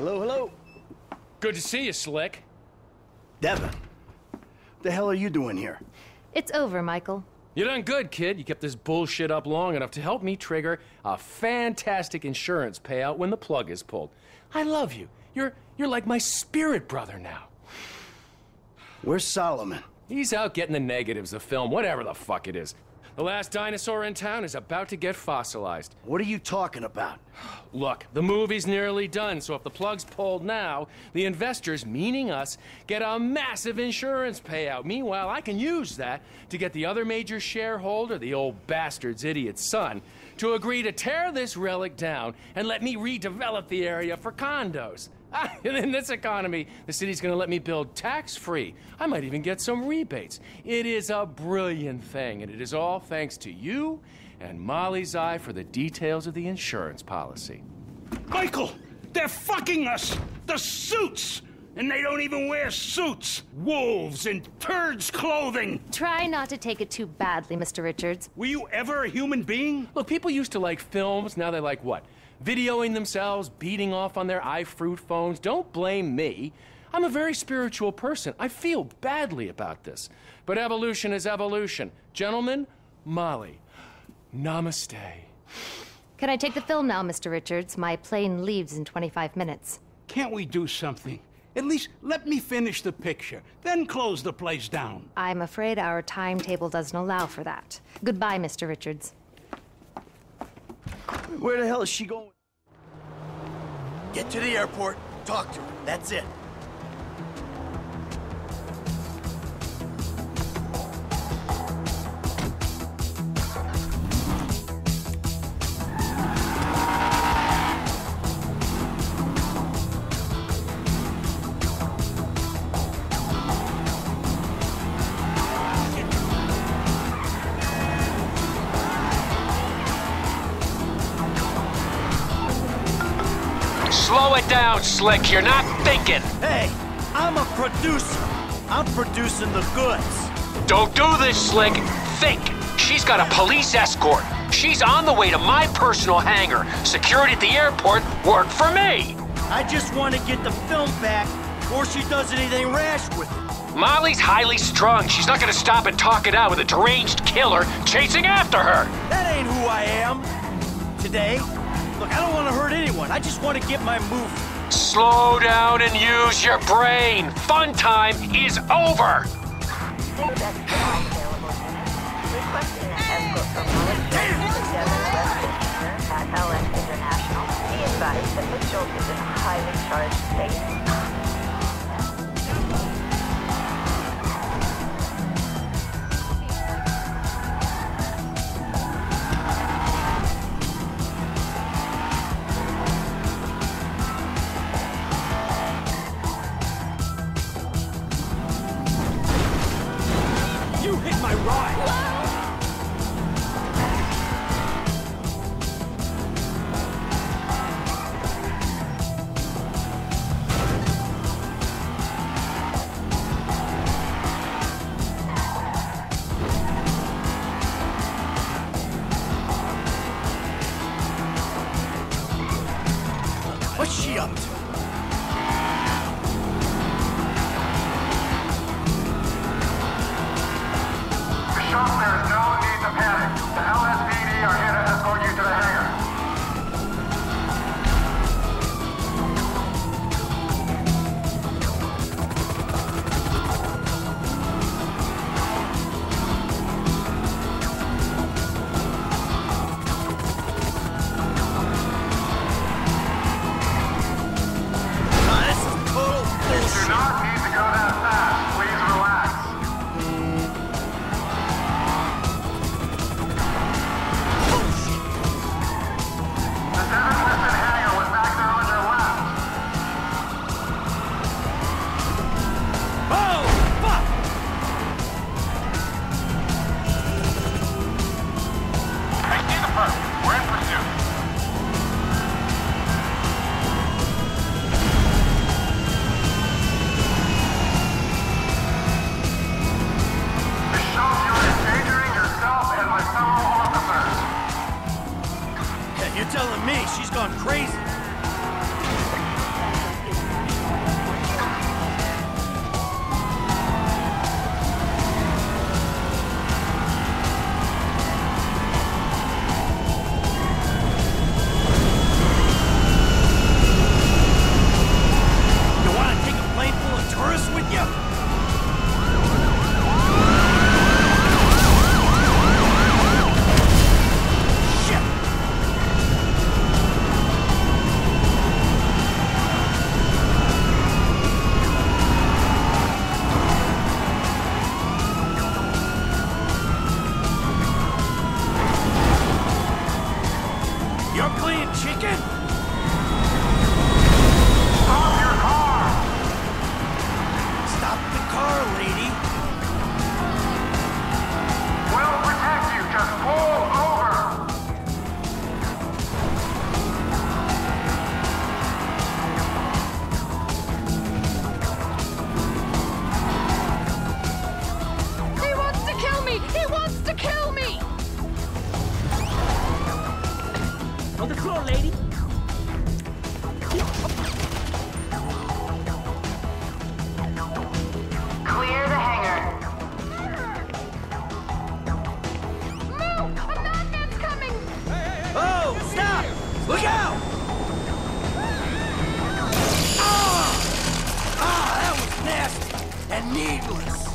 Hello, hello. Good to see you, Slick. Devin, what the hell are you doing here? It's over, Michael. You done good, kid. You kept this bullshit up long enough to help me trigger a fantastic insurance payout when the plug is pulled. I love you. You're you're like my spirit brother now. Where's Solomon? He's out getting the negatives, the film, whatever the fuck it is. The last dinosaur in town is about to get fossilized. What are you talking about? Look, the movie's nearly done, so if the plug's pulled now, the investors, meaning us, get a massive insurance payout. Meanwhile, I can use that to get the other major shareholder, the old bastard's idiot son, to agree to tear this relic down and let me redevelop the area for condos. And in this economy, the city's gonna let me build tax free. I might even get some rebates. It is a brilliant thing, and it is all thanks to you and Molly's eye for the details of the insurance policy. Michael, they're fucking us! The suits! And they don't even wear suits! Wolves in turds' clothing! Try not to take it too badly, Mr. Richards. Were you ever a human being? Look, people used to like films, now they like what? Videoing themselves, beating off on their iFruit phones. Don't blame me. I'm a very spiritual person. I feel badly about this. But evolution is evolution. Gentlemen, Molly, namaste. Can I take the film now, Mr. Richards? My plane leaves in 25 minutes. Can't we do something? At least let me finish the picture, then close the place down. I'm afraid our timetable doesn't allow for that. Goodbye, Mr. Richards. Where the hell is she going? Get to the airport, talk to her. That's it. Slow it down, Slick. You're not thinking. Hey, I'm a producer. I'm producing the goods. Don't do this, Slick. Think. She's got a police escort. She's on the way to my personal hangar. Security at the airport work for me. I just want to get the film back before she does anything rash with it. Molly's highly strung. She's not gonna stop and talk it out with a deranged killer chasing after her. That ain't who I am. Today, look, I don't want to hurt anyone. I just want to get my move. Slow down and use your brain. Fun time is over. International. Be advised that Miss Schultz is in a highly charged state. You're telling me she's gone crazy. and needless.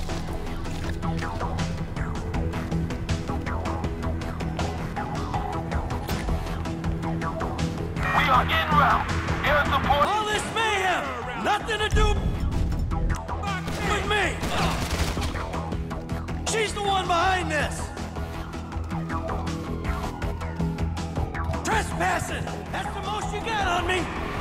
We are in route. Air support. All this mayhem! Nothing to do with me! She's the one behind this! Trespassing! That's the most you got on me!